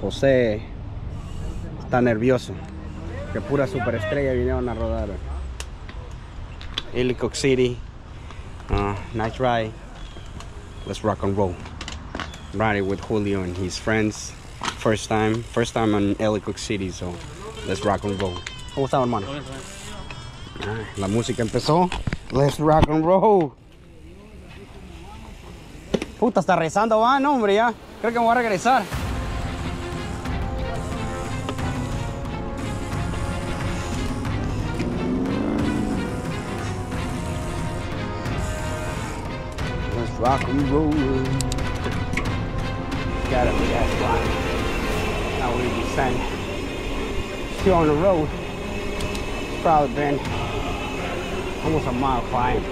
José está nervioso. Que pura superestrella vinieron a rodar. Ellicott City. Uh, nice ride. Let's rock and roll. Riding with Julio and his friends. First time, first time on Ellicott City, so let's rock and roll. ¿Cómo estamos, hermano? La música empezó. Let's rock and roll. Puta, está rezando, va, no, hombre, ya. Creo que me voy a regresar. Rock and roll. Got it, we got it flying. Now we descend. Still on the road. It's probably been almost a mile climb.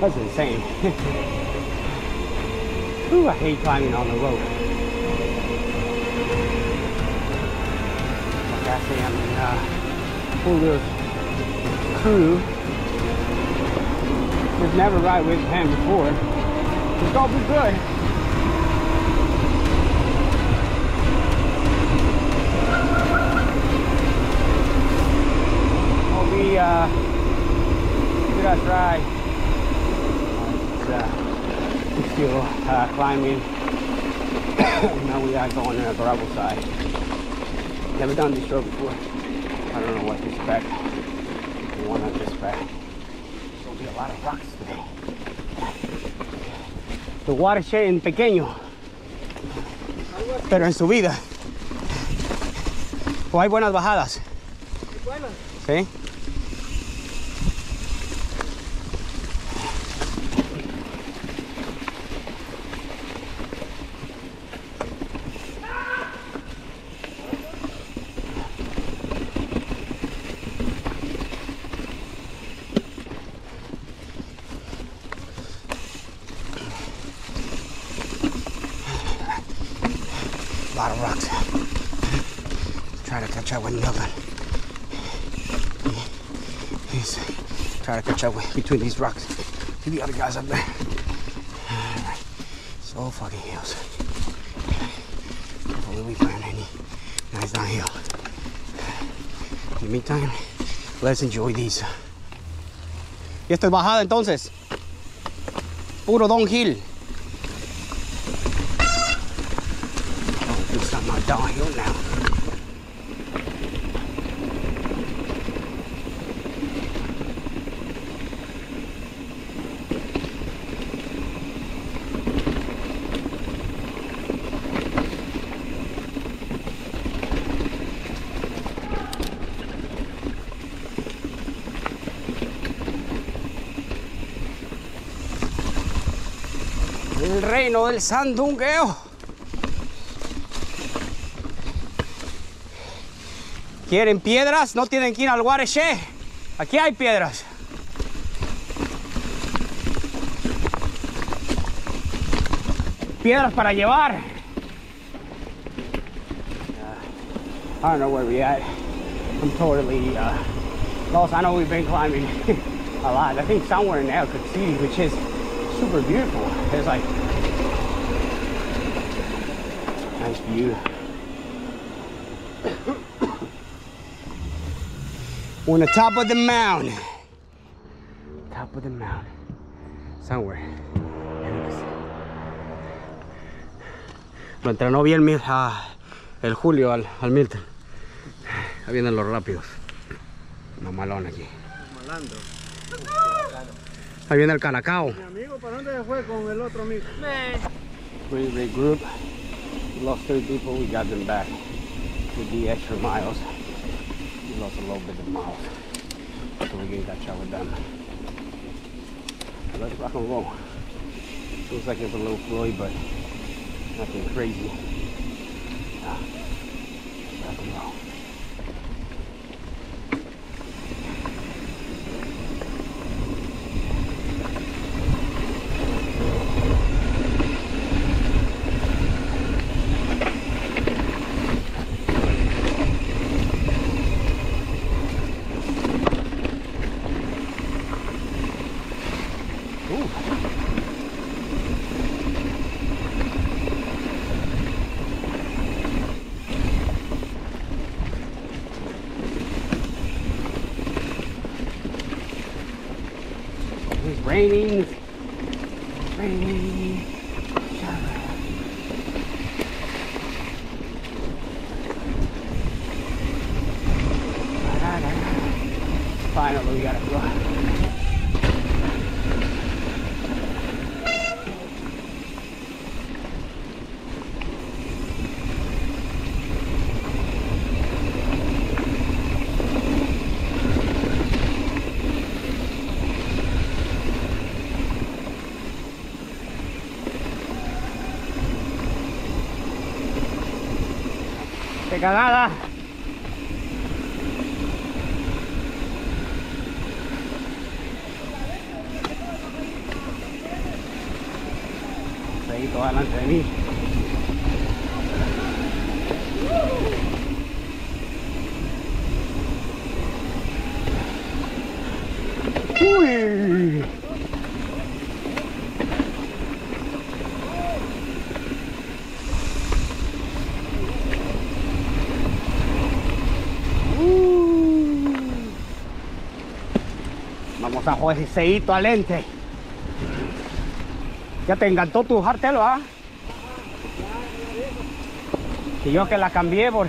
That's insane. Ooh, I hate climbing on the road. Like I say, I'm in uh, crew. Just never ride with him before. It's gonna be good. Oh, we uh, our try. It's, uh, we still uh, climbing. now we are going on the gravel side. Never done this road before. I don't know what to expect. What not expect. A lot of rocks today. The watershed en pequeño, pero en subida. O hay buenas bajadas. ¿Sí? Of rocks. Try to catch up with nothing. Please try to catch up with between these rocks. See the other guys up there. Alright. So fucking hills. Hopefully we find any nice downhill. In the meantime, let's enjoy these. Y esto es bajada entonces. Puro downhill. Now. El reino del sandungueo. ¿Quieren piedras? No tienen que ir al watershed. Aquí hay piedras. Piedras para llevar. I don't know where we at. I'm totally uh, lost. I know we've been climbing a lot. I think somewhere in Ellicott City, which is super beautiful. It's like nice view. On the top of the mountain. Top of the mountain. Somewhere. Lo entrenó bien mi- ah, el Julio al, al Milton. Ahí vienen los rápidos. No malón aquí. malando. Ahí viene el Canacao. Mi amigo, ¿para dónde se fue con el otro amigo? We lost three people. We got them back with the extra miles. Lost a little bit of miles. So we can that with them. Let's rock and roll. Looks like it's a little flowy, but nothing crazy. Raining. Raining. Finally, we got it. Cagada! Seguí todo delante de mí. Vamos a jugar seguito al lente. Ya te encantó tu jartelo, ¿ah? Y yo que la cambié por...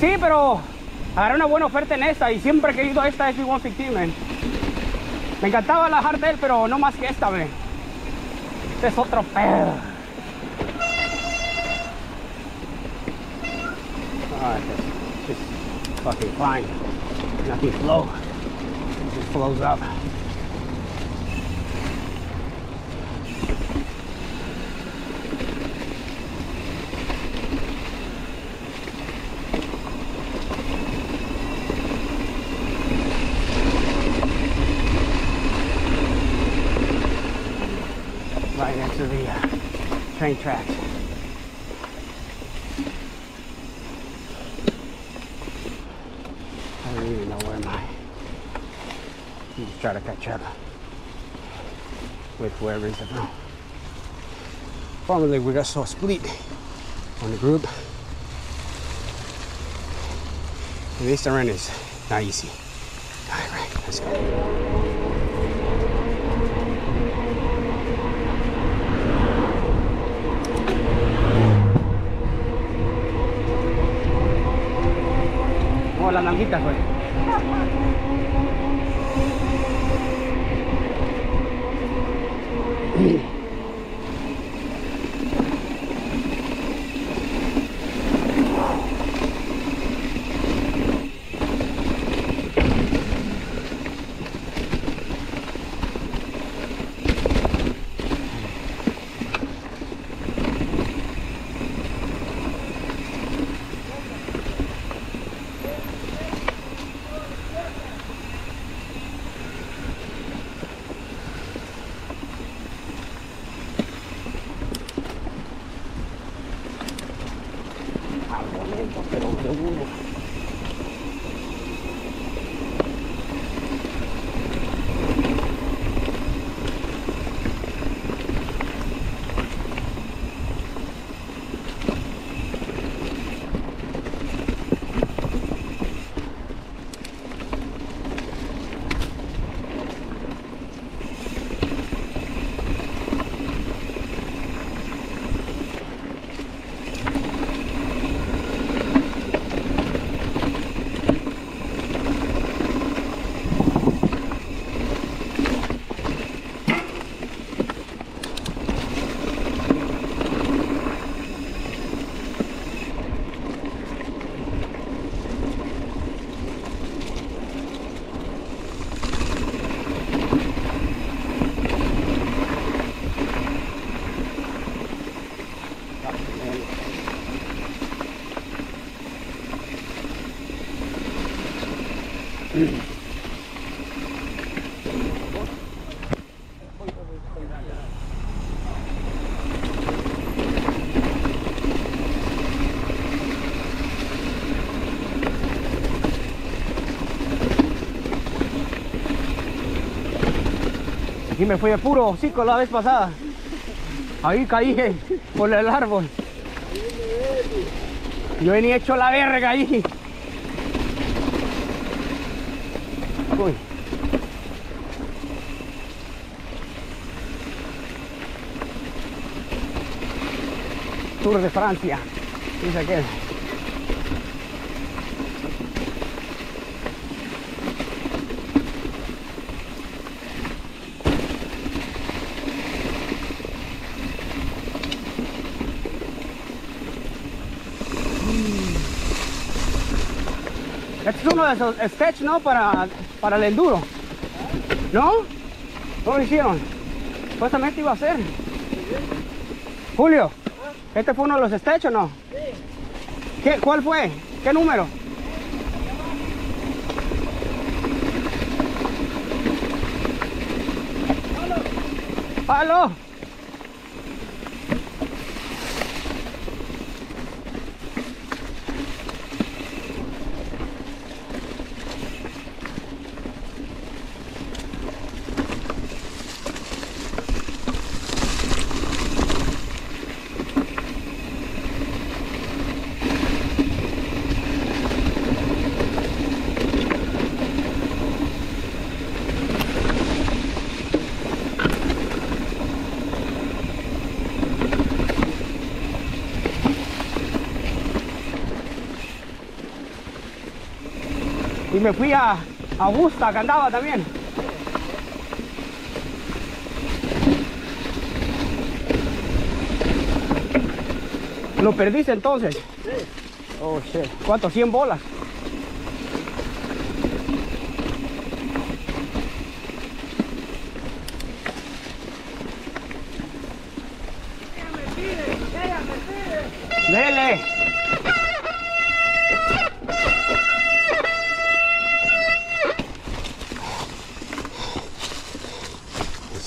Sí, pero agarré una buena oferta en esta y siempre he querido esta SB150, man. Me encantaba la Hardtail, pero no más que esta, man. Este es otro pedo. Ah, it's just fucking fine. Nothing slow. It just flows up. Right next to the uh, train tracks. I don't even know where my. I'm just trying to catch up with whoever is around. Formerly, we got so split on the group. And this terrain is not easy. All right, let's go. Oh, las nalguitas, güey. Mm-hmm. Qualquer um tem um. Aquí me fui de puro hocico la vez pasada. Ahí caí eh, por el árbol. Yo venía hecho la verga ahí. voy. Tour de Francia, dice aquel. Este es uno de esos sketch, ¿no? Para, para el enduro. ¿No? ¿Cómo lo hicieron? Supuestamente iba a ser. Julio, ¿este fue uno de los sketch o no? ¿Qué, ¿Cuál fue? ¿Qué número? ¡Aló! Me fui a Augusta, que andaba también. ¿Lo perdiste entonces? Sí. Oh, shit. ¿Cuánto? ¿100 bolas?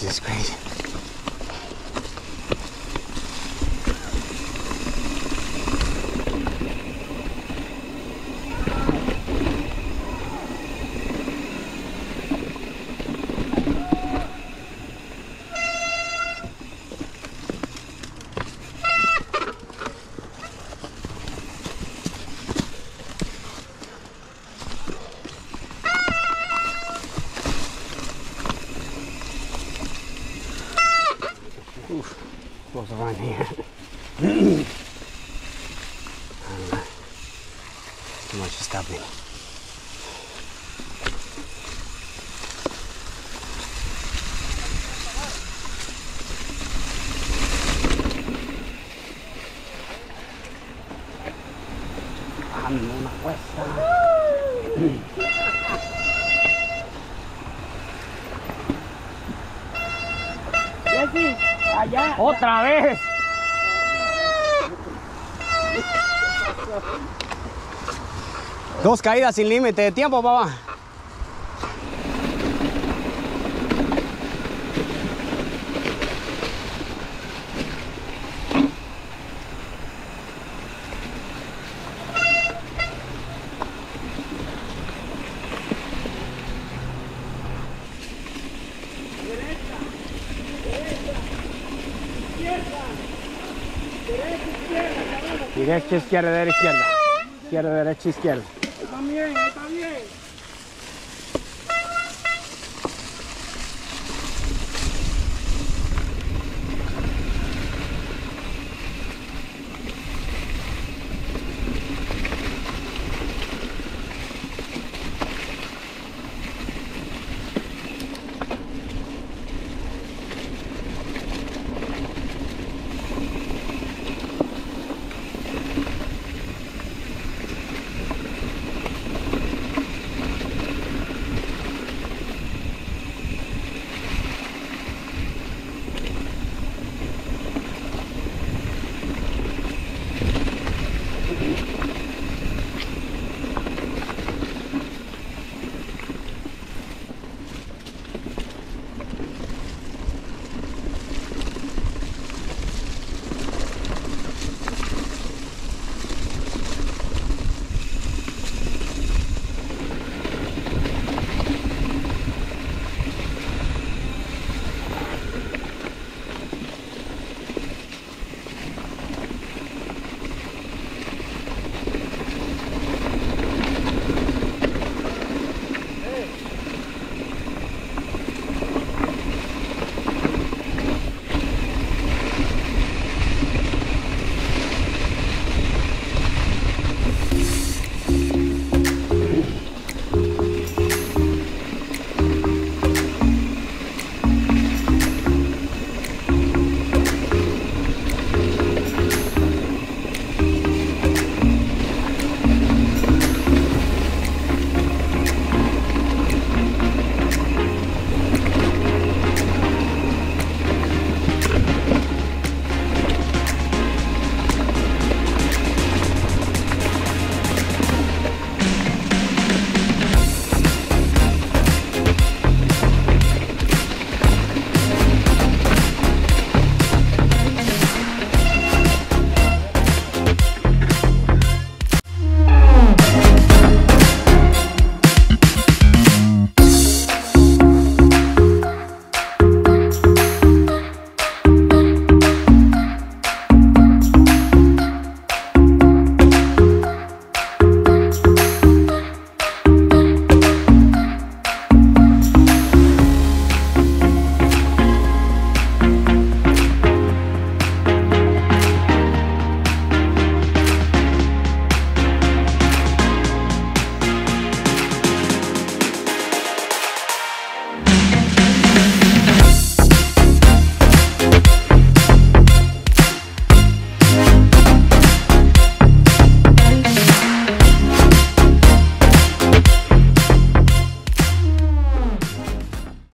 Is crazy. was around here. and, uh, too much stabbing. Allá. ¡Otra vez! Dos caídas sin límite de tiempo, papá. Derecha, izquierda, derecha, izquierda. Izquierda, derecha, izquierda. También, ahí